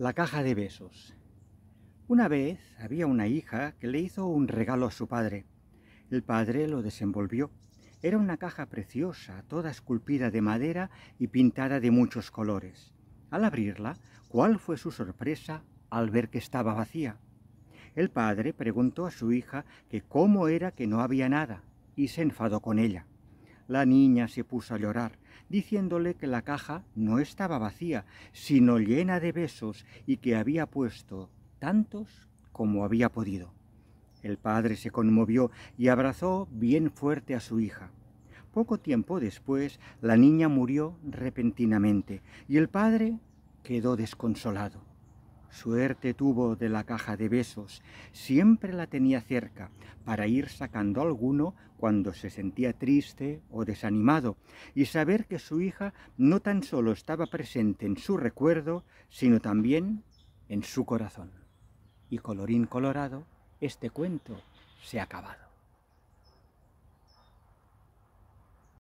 La caja de besos. Una vez había una hija que le hizo un regalo a su padre. El padre lo desenvolvió. Era una caja preciosa, toda esculpida de madera y pintada de muchos colores. Al abrirla, ¿cuál fue su sorpresa al ver que estaba vacía? El padre preguntó a su hija que cómo era que no había nada y se enfadó con ella. La niña se puso a llorar, diciéndole que la caja no estaba vacía, sino llena de besos y que había puesto tantos como había podido. El padre se conmovió y abrazó bien fuerte a su hija. Poco tiempo después, la niña murió repentinamente y el padre quedó desconsolado. Suerte tuvo de la caja de besos, siempre la tenía cerca para ir sacando alguno cuando se sentía triste o desanimado y saber que su hija no tan solo estaba presente en su recuerdo, sino también en su corazón. Y colorín colorado, este cuento se ha acabado.